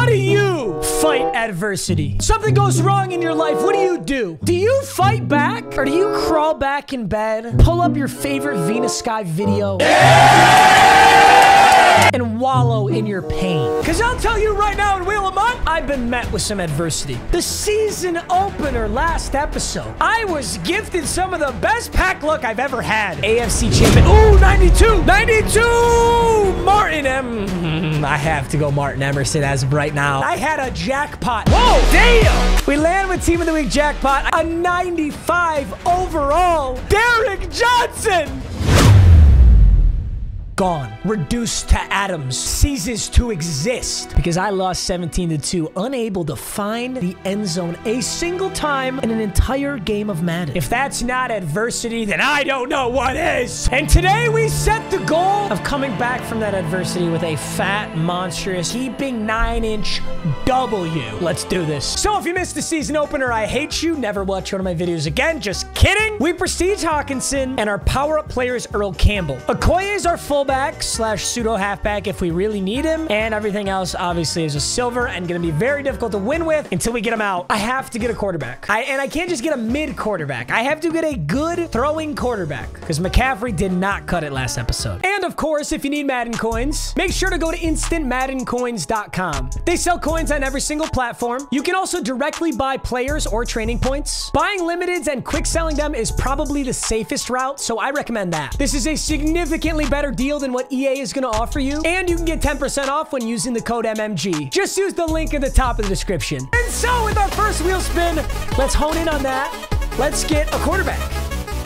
How do you fight adversity? Something goes wrong in your life. What do you do? Do you fight back? Or do you crawl back in bed, pull up your favorite Venus Sky video? and wallow in your pain. Because I'll tell you right now Wheel of MUT, I've been met with some adversity. The season opener last episode, I was gifted some of the best pack luck I've ever had. AFC champion. Ooh, 92! 92! Martin M. Hmm, I have to go Martin Emerson as of right now. I had a jackpot. Whoa, damn! We land with Team of the Week jackpot, a 95 overall. Derrick Johnson! Gone, reduced to atoms, ceases to exist because I lost 17 to 2, unable to find the end zone a single time in an entire game of Madden. If that's not adversity, then I don't know what is. And today we set the goal of coming back from that adversity with a fat, monstrous, heaping 9-inch W. Let's do this. So if you missed the season opener, I hate you. Never watch one of my videos again. Just kidding. We prestige Hockenson and our power-up player is Earl Campbell. Okoye is our fullback slash pseudo halfback if we really need him. And everything else obviously is a silver and going to be very difficult to win with until we get him out. I have to get a quarterback. I, and I can't just get a mid quarterback. I have to get a good throwing quarterback because McCaffrey did not cut it last episode. And of course, if you need Madden coins, make sure to go to instantmaddencoins.com. They sell coins on every single platform. You can also directly buy players or training points. Buying limiteds and quick selling them is probably the safest route, so I recommend that. This is a significantly better deal than what EA is going to offer you, and you can get 10% off when using the code MMG. Just use the link at the top of the description. And so, with our first wheel spin, let's hone in on that. Let's get a quarterback.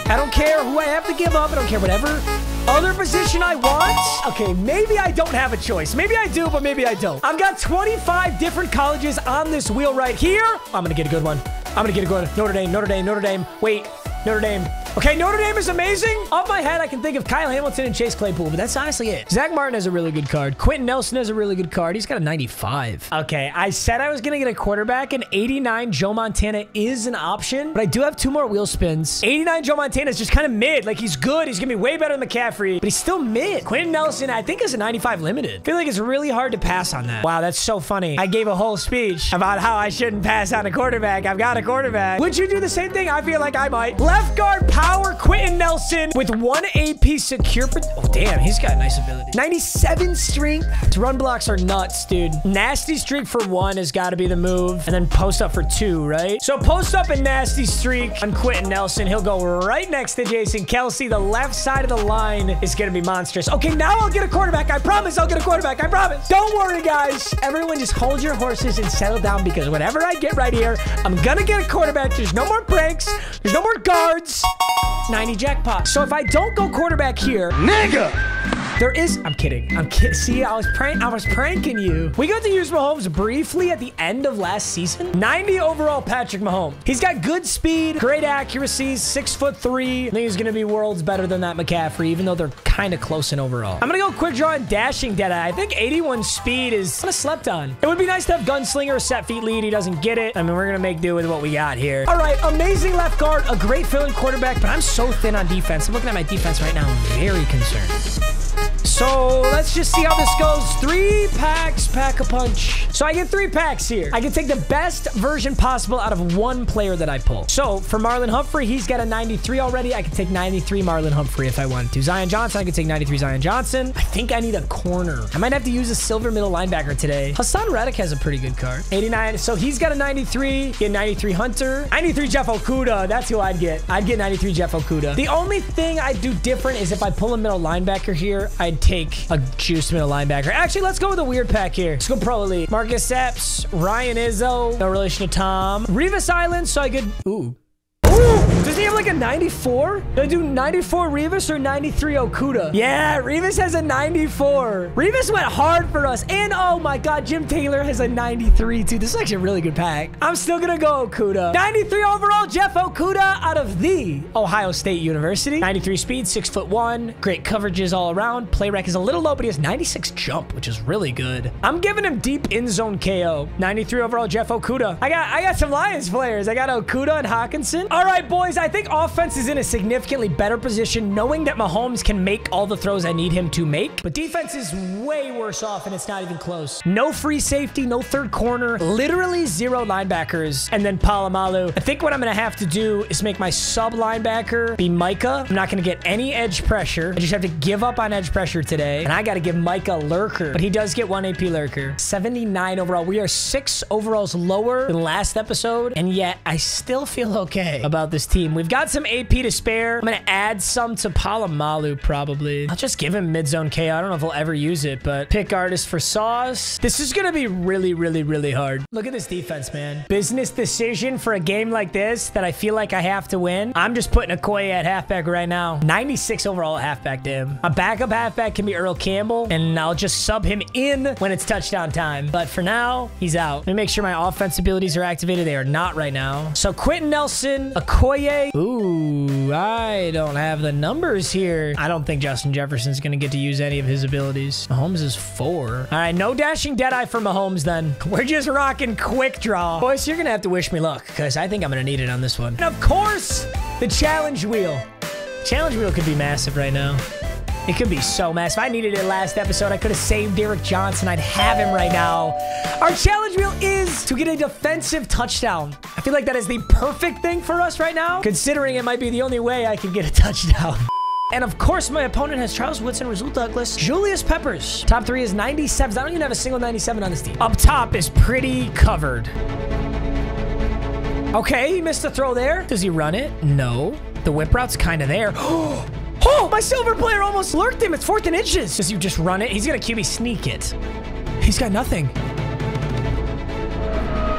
I don't care who I have to give up. I don't care whatever other position I want? Okay, maybe I don't have a choice. Maybe I do, but maybe I don't. I've got 25 different colleges on this wheel right here. I'm gonna get a good one. I'm gonna get a good one. Notre Dame, Notre Dame, Notre Dame. Wait, Notre Dame. Okay, Notre Dame is amazing. Off my head, I can think of Kyle Hamilton and Chase Claypool, but that's honestly it. Zack Martin has a really good card. Quenton Nelson has a really good card. He's got a 95. Okay, I said I was going to get a quarterback, and 89 Joe Montana is an option, but I do have two more wheel spins. 89 Joe Montana is just kind of mid. Like, he's good. He's going to be way better than McCaffrey, but he's still mid. Quenton Nelson, I think, is a 95 limited. I feel like it's really hard to pass on that. Wow, that's so funny. I gave a whole speech about how I shouldn't pass on a quarterback. I've got a quarterback. Would you do the same thing? I feel like I might. Left guard power, Quenton Nelson with one AP secure. Oh, damn, he's got a nice ability. 97 strength. To run blocks are nuts, dude. Nasty streak for one has got to be the move. And then post up for two, right? So post up and nasty streak on Quenton Nelson. He'll go right next to Jason Kelce. The left side of the line is going to be monstrous. Okay, now I'll get a quarterback. I promise I'll get a quarterback. I promise. Don't worry, guys. Everyone just hold your horses and settle down because whatever I get right here, I'm going to get a quarterback. There's no more pranks. There's no more guards. 90 jackpot. So if I don't go quarterback here, nigga, there is. I'm kidding. I'm kidding. See, I was prank. I was pranking you. We got to use Mahomes briefly at the end of last season. 90 overall, Patrick Mahomes. He's got good speed, great accuracy, six foot three. I think he's gonna be worlds better than that McCaffrey, even though they're kind of close in overall. I'm gonna go quick draw and dashing dead eye. I think 81 speed is kind of slept on. It would be nice to have gunslinger set feet lead. He doesn't get it. I mean, we're gonna make do with what we got here. All right, amazing left guard, a great filling quarterback, but I'm so thin on defense. I'm looking at my defense right now. I'm very concerned. So let's just see how this goes. Three packs, pack a punch. So I get three packs here. I can take the best version possible out of one player that I pull. So for Marlon Humphrey, he's got a 93 already. I can take 93 Marlon Humphrey if I wanted to. Zion Johnson, I can take 93 Zion Johnson. I think I need a corner. I might have to use a silver middle linebacker today. Haason Reddick has a pretty good card. 89. So he's got a 93. Get 93 Hunter. 93 Jeff Okudah. That's who I'd get. I'd get 93 Jeff Okudah. The only thing I'd do different is if I pull a middle linebacker here, I'd take a juice middle linebacker. Actually, let's go with a weird pack here. Let's go Pro Elite. Marcus Epps, Ryan Izzo, no relation to Tom. Revis Island, so I could... Ooh. Does he have like a 94? Do I do 94 Revis or 93 Okudah? Yeah, Revis has a 94. Revis went hard for us. And oh my God, Jim Taylor has a 93 too. This is actually a really good pack. I'm still gonna go Okudah. 93 overall, Jeff Okudah out of the Ohio State University. 93 speed, six foot one. Great coverages all around. Play rec is a little low, but he has 96 jump, which is really good. I'm giving him deep in zone KO. 93 overall, Jeff Okudah. I got I got some Lions players. I got Okudah and Hockenson. All right, boys. I think offense is in a significantly better position knowing that Mahomes can make all the throws I need him to make. But defense is way worse off and it's not even close. No free safety, no third corner, literally zero linebackers. And then Polamalu. I think what I'm going to have to do is make my sub linebacker be Micah. I'm not going to get any edge pressure. I just have to give up on edge pressure today. And I got to give Micah lurker. But he does get one AP lurker. 79 overall. We are six overalls lower than last episode. And yet I still feel okay about this team. We've got some AP to spare. I'm going to add some to Polamalu probably. I'll just give him mid-zone KO. I don't know if we'll ever use it, but pick artist for Sauce. This is going to be really, really, really hard. Look at this defense, man. Business decision for a game like this that I feel like I have to win. I'm just putting Okoye at halfback right now. 96 overall at halfback to him. A backup halfback can be Earl Campbell, and I'll just sub him in when it's touchdown time. But for now, he's out. Let me make sure my offense abilities are activated. They are not right now. So Quenton Nelson, Okoye. Ooh, I don't have the numbers here. I don't think Justin Jefferson's going to get to use any of his abilities. Mahomes is four. All right, no dashing Deadeye for Mahomes then. We're just rocking quick draw. Boys, you're going to have to wish me luck because I think I'm going to need it on this one. And of course, the challenge wheel. Challenge wheel could be massive right now. It could be so massive. I needed it last episode. I could have saved Derrick Johnson. I'd have him right now. Our challenge wheel is to get a defensive touchdown. I feel like that is the perfect thing for us right now, considering it might be the only way I can get a touchdown. And of course, my opponent has Charles Woodson, Rasul Douglas, Julius Peppers. Top three is 97s. I don't even have a single 97 on this team. Up top is pretty covered. Okay, he missed a throw there. Does he run it? No. The whip route's kind of there. Oh, Oh, my silver player almost lurked him. It's fourth and inches. Does you just run it? He's going to QB sneak it. He's got nothing.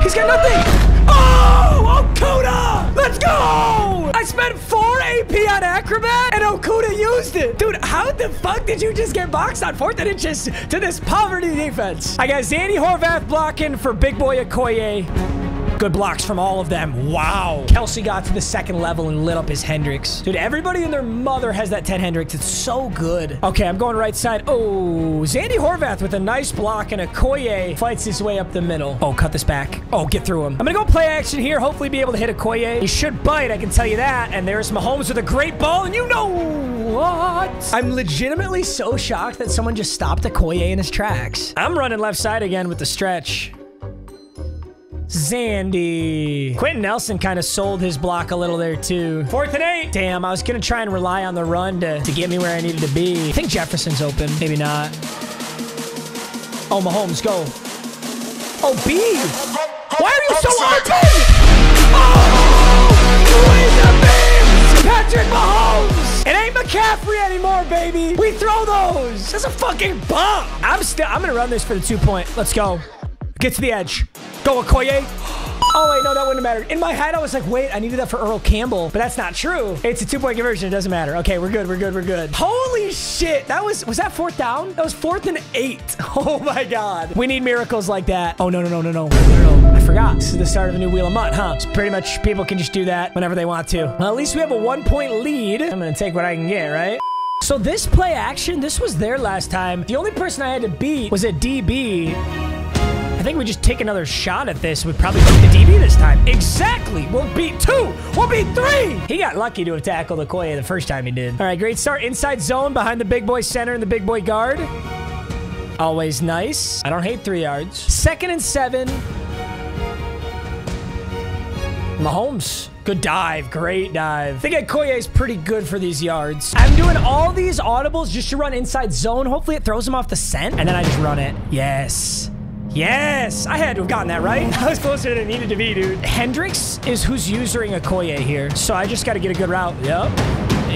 He's got nothing. Oh, Okudah. Let's go. I spent four AP on Acrobat and Okudah used it. Dude, how the fuck did you just get boxed on fourth and inches to this poverty defense? I got Zander Horvath blocking for big boy Okoye. Good blocks from all of them. Wow. Kelce got to the second level and lit up his Hendricks. Dude, everybody and their mother has that 10 Hendricks. It's so good. Okay, I'm going right side. Oh, Zander Horvath with a nice block and Okoye fights his way up the middle. Oh, cut this back. Oh, get through him. I'm to go play action here. Hopefully be able to hit Okoye. He should bite, I can tell you that. And there's Mahomes with a great ball. And you know what? I'm legitimately so shocked that someone just stopped Okoye in his tracks. I'm running left side again with the stretch. Zander. Quenton Nelson kind of sold his block a little there too. Fourth and eight. Damn, I was going to try and rely on the run to, to get me where I needed to be. I think Jefferson's open. Maybe not. Oh, Mahomes, go. Oh, B. Why are you so open? Oh! Patrick Mahomes! It ain't McCaffrey anymore, baby. We throw those. That's a fucking bomb. I'm still. I'm gonna run this for the two point. Let's go. Get to the edge. Go, Okoye. Oh, wait, no, that wouldn't matter. In my head, I was like, wait, I needed that for Earl Campbell, but that's not true. It's a two-point conversion. It doesn't matter. Okay, we're good. We're good. We're good. Holy shit. That was, was that fourth down? That was fourth and eight. Oh, my God. We need miracles like that. Oh, no, no, no, no, no. No. I forgot. This is the start of a new Wheel of MUT, huh? So pretty much people can just do that whenever they want to. Well, at least we have a one-point lead. I'm going to take what I can get, right? So this play action, this was there last time. The only person I had to beat was a DB. I think we just take another shot at this. We probably beat the DB this time. Exactly. We'll beat two. We'll beat three. He got lucky to have tackled Okoye the first time he did. All right, great start. Inside zone behind the big boy center and the big boy guard. Always nice. I don't hate three yards. Second and seven. Mahomes. Good dive. Great dive. I think Okoye is pretty good for these yards. I'm doing all these audibles just to run inside zone. Hopefully it throws him off the scent. And then I just run it. Yes. Yes, I had to have gotten that right. I was closer than it needed to be, dude. Hendricks is who's using Okoye here. So I just got to get a good route. Yep.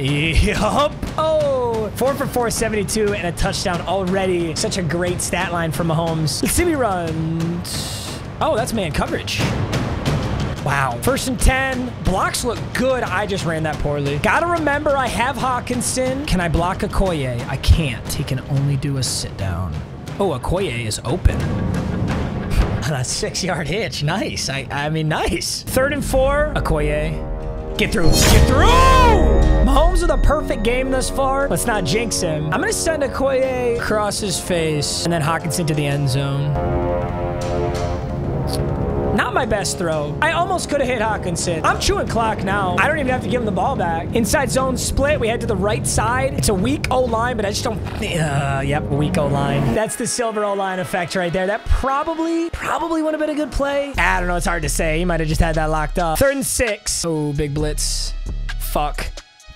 Yup. Oh, four for four, 72, and a touchdown already. Such a great stat line from Mahomes. Let's see me run. Oh, that's man coverage. Wow. First and 10. Blocks look good. I just ran that poorly. Gotta remember, I have Hockenson. Can I block Okoye? I can't. He can only do a sit down. Oh, Okoye is open. On a six-yard hitch. Nice. I, I mean, nice. Third and four. Okoye. Get through. Get through! Mahomes with a perfect game thus far. Let's not jinx him. I'm going to send Okoye across his face and then Hockenson to the end zone. My best throw. I almost could have hit Hockenson. I'm chewing clock now. I don't even have to give him the ball back. Inside zone split. We head to the right side. It's a weak O-line, but I just don't... Uh, yep, weak O-line. That's the silver O-line effect right there. That probably, probably would have been a good play. I don't know. It's hard to say. He might have just had that locked up. Third and six. Oh, big blitz. Fuck.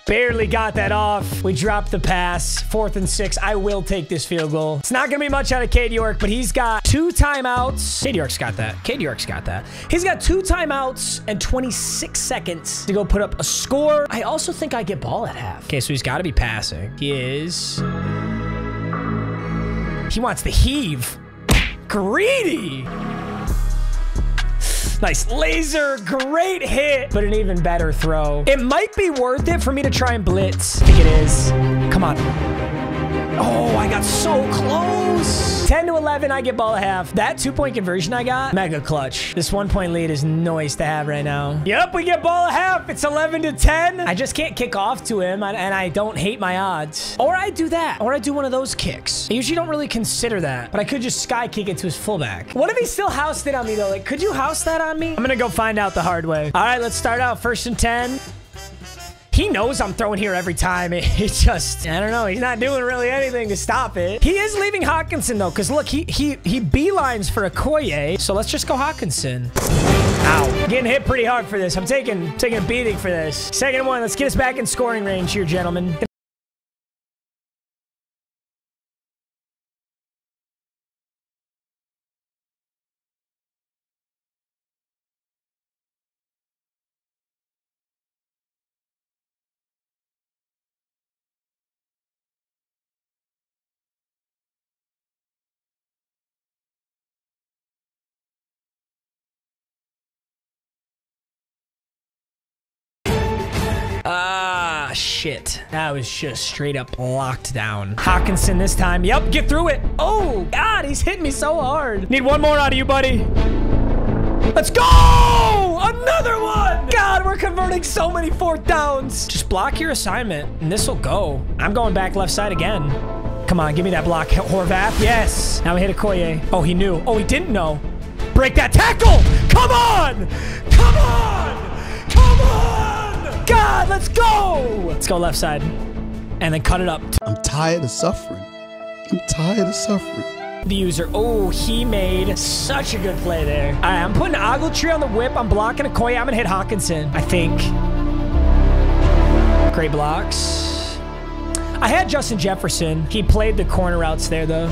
Barely got that off. We dropped the pass. Fourth and six. I will take this field goal. It's not going to be much out of Cade York, but he's got two timeouts. Cade York's got that. Cade York's got that. He's got two timeouts and 26 seconds to go put up a score. I also think I get ball at half. Okay, so he's got to be passing. He is. He wants the heave. Greedy. Nice laser, great hit, but an even better throw. It might be worth it for me to try and blitz. I think it is. Come on. Oh, I got so close. 10 to 11, I get ball half. That two-point conversion I got, mega clutch. This one-point lead is noise to have right now. Yep, we get ball half. It's 11 to 10. I just can't kick off to him, and I don't hate my odds. Or I do that, or I do one of those kicks. I usually don't really consider that, but I could just sky kick it to his fullback. What if he still housed it on me, though? Like, could you house that on me? I'm gonna go find out the hard way. All right, let's start out first and 10. He knows I'm throwing here every time. It, it, just, I don't know. He's not doing really anything to stop it. He is leaving Hockenson though, because look, he he he beelines for Okoye. So let's just go Hockenson. Ow. Getting hit pretty hard for this. I'm taking, taking a beating for this. Second one. Let's get us back in scoring range here, gentlemen. Shit. That was just straight up locked down. Hockenson this time. Yep, get through it. Oh, God, he's hitting me so hard. Need one more out of you, buddy. Let's go! Another one! God, we're converting so many fourth downs. Just block your assignment, and this will go. I'm going back left side again. Come on, give me that block, Horvath. Yes. Now we hit Okoye. Oh, he knew. Oh, he didn't know. Break that tackle! Come on! Come on! Come on! God, let's go! Let's go left side. And then cut it up. I'm tired of suffering. I'm tired of suffering. The user. Oh, he made such a good play there. All right, I'm putting Ogletree on the whip. I'm blocking Okoye. I'm going to hit Hockenson, I think. Great blocks. I had Justin Jefferson. He played the corner routes there, though.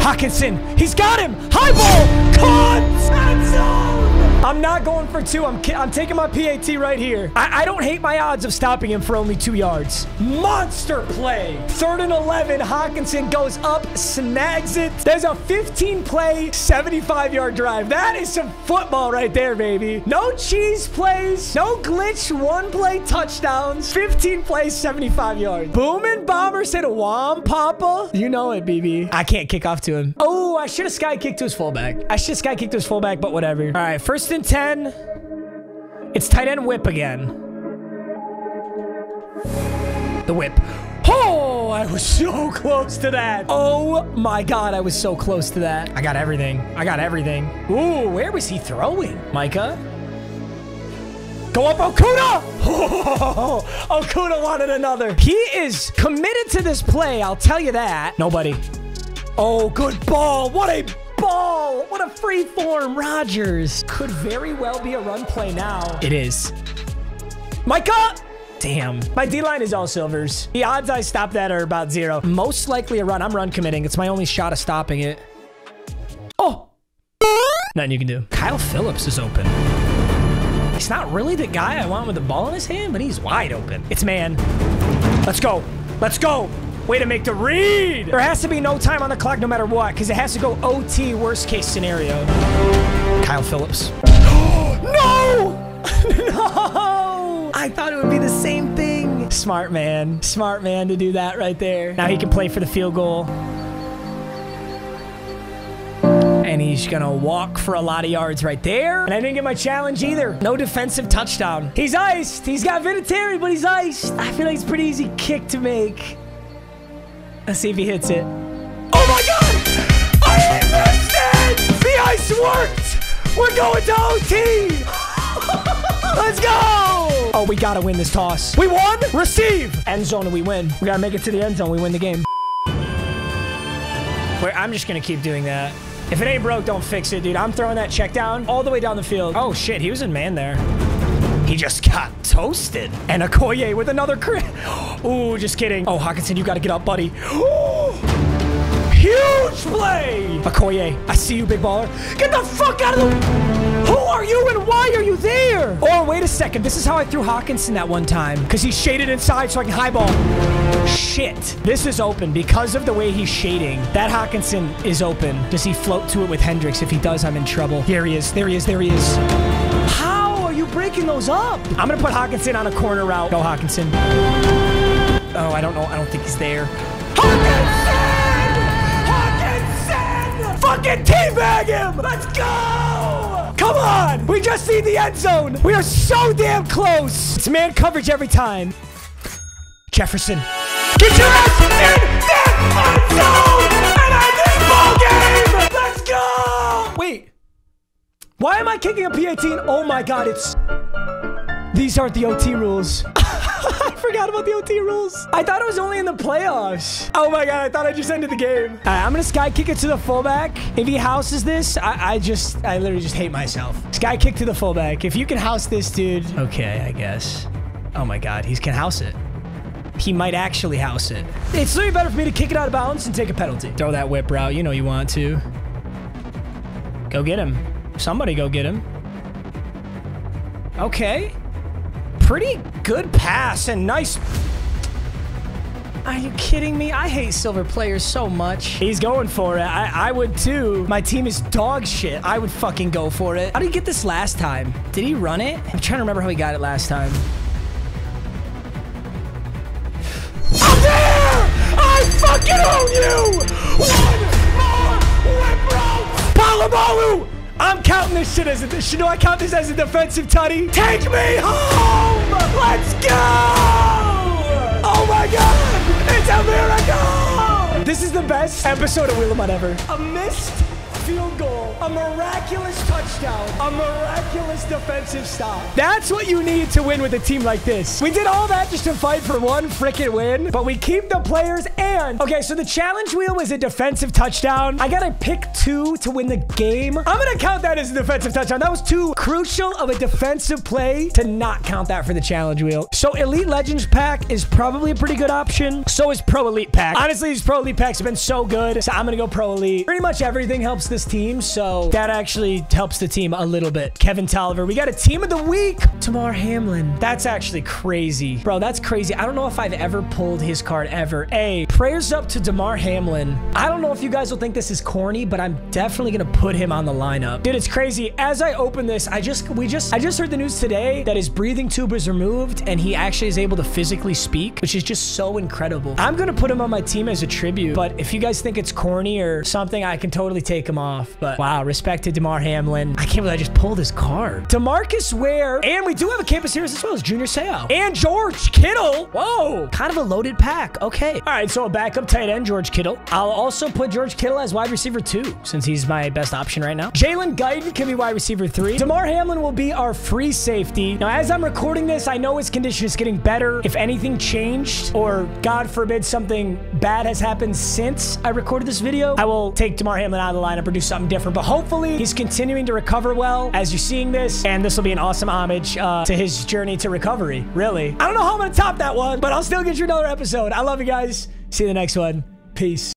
Hockenson. He's got him. High ball. Caught. I'm not going for two. I'm, I'm taking my PAT right here. I, I don't hate my odds of stopping him for only two yards. Monster play. Third and 11. Hockenson goes up, snags it. There's a 15 play, 75 yard drive. That is some football right there, baby. No cheese plays, no glitch, one play touchdowns, 15 plays, 75 yards. Boom and Bomber said Wham Papa. You know it, BB. I can't kick off to him. Oh, I should have sky kicked to his fullback. I should have sky kicked to his fullback, but whatever. All right, first and 10. It's tight end whip again. The whip. Oh, I was so close to that. Oh my God, I was so close to that. I got everything. I got everything. Ooh, where was he throwing? Micah? Go up, Okudah! Oh, Okudah wanted another. He is committed to this play, I'll tell you that. Nobody. Oh, good ball. What a ball. What a free form. Rogers. Could very well be a run play now. It is. Micah! Damn. My D-line is all silvers. The odds I stop that are about zero. Most likely a run. I'm run committing. It's my only shot of stopping it. Oh! Nothing you can do. Kyle Phillips is open. He's not really the guy I want with the ball in his hand, but he's wide open. It's man. Let's go. Let's go. Way to make the read. There has to be no time on the clock no matter what, because it has to go OT worst case scenario. Kyle Phillips. no! no! I thought it would be the same thing. Smart man. Smart man to do that right there. Now he can play for the field goal. And he's going to walk for a lot of yards right there. And I didn't get my challenge either. No defensive touchdown. He's iced. He's got Vinatieri, but he's iced. I feel like it's pretty easy kick to make. Let's see if he hits it. Oh my god! I missed it! The ice worked! We're going to OT! Let's go! Oh, we gotta win this toss. We won! Receive! End zone and we win. We gotta make it to the end zone. We win the game. Wait, I'm just gonna keep doing that. If it ain't broke, don't fix it, dude. I'm throwing that check down all the way down the field. Oh, shit. He was in man there. He just got toasted. And Okoye with another crit. Ooh, just kidding. Oh, Hockenson, you got to get up, buddy. Ooh, huge play. Okoye, I see you, big baller. Get the fuck out of the... Who are you and why are you there? Oh, wait a second. This is how I threw Hockenson that one time. Because he shaded inside so I can highball. Shit. This is open because of the way he's shading. That Hockenson is open. Does he float to it with Hendricks? If he does, I'm in trouble. Here he is. There he is. There he is. How are breaking those up? I'm going to put Hockenson on a corner route. Go, Hockenson. Oh, I don't know. I don't think he's there. Hockenson! Hockenson! Fucking teabag him! Let's go! Come on! We just need the end zone. We are so damn close. It's man coverage every time. Jefferson. Get your ass in that end zone! And I this ball game! Let's go! Wait. Why am I kicking a P18? Oh my god, it's... These aren't the OT rules. I forgot about the OT rules. I thought it was only in the playoffs. Oh my god, I thought I just ended the game. All right, I'm gonna sky kick it to the fullback. If he houses this, I, I just, I literally just hate myself. Sky kick to the fullback. If you can house this, dude. Okay, I guess. Oh my god, he can house it. He might actually house it. It's literally better for me to kick it out of bounds and take a penalty. Throw that whip route. You know you want to. Go get him. Somebody go get him. Okay. Pretty good pass and nice. Are you kidding me? I hate silver players so much. He's going for it. I, I would too. My team is dog shit. I would fucking go for it. How did he get this last time? Did he run it? I'm trying to remember how he got it last time. I'm there! I fucking own you! One more! Polamalu! I'm counting this shit as a... Should I count this as a defensive tutty? Take me home! Let's go! Oh my god! It's a miracle! This is the best episode of Wheel of MUT ever. A missed field goal, a miraculous touchdown, a miraculous defensive stop. That's what you need to win with a team like this. We did all that just to fight for one freaking win, but we keep the players and... Okay, so the challenge wheel was a defensive touchdown. I gotta pick two to win the game. I'm gonna count that as a defensive touchdown. That was too crucial of a defensive play to not count that for the challenge wheel. So Elite Legends pack is probably a pretty good option. So is Pro Elite pack. Honestly, these Pro Elite packs have been so good. So I'm gonna go Pro Elite. Pretty much everything helps this team, so that actually helps the team a little bit. Kevin Toliver, we got a team of the week. Damar Hamlin. That's actually crazy. Bro, that's crazy. I don't know if I've ever pulled his card ever. A, prayers up to Damar Hamlin. I don't know if you guys will think this is corny, but I'm definitely gonna put him on the lineup. Dude, it's crazy. As I open this, I just, we just, I just heard the news today that his breathing tube was removed and he actually is able to physically speak, which is just so incredible. I'm gonna put him on my team as a tribute, but if you guys think it's corny or something, I can totally take him off. But wow, respect to Damar Hamlin. I can't believe I just pulled his card. Demarcus Ware, and we do have a campus series as well as Junior Seau. And George Kittle. Whoa, kind of a loaded pack. Okay. All right, so a backup tight end, George Kittle. I'll also put George Kittle as wide receiver two, since he's my best option right now. Jalen Guyton can be wide receiver three. Damar Hamlin will be our free safety. Now, as I'm recording this, I know his condition is getting better. If anything changed, or God forbid something bad has happened since I recorded this video, I will take Damar Hamlin out of the lineup do something different. But hopefully, he's continuing to recover well as you're seeing this, and this will be an awesome homage uh, to his journey to recovery. Really. I don't know how I'm going to top that one, but I'll still get you another episode. I love you guys. See you in the next one. Peace.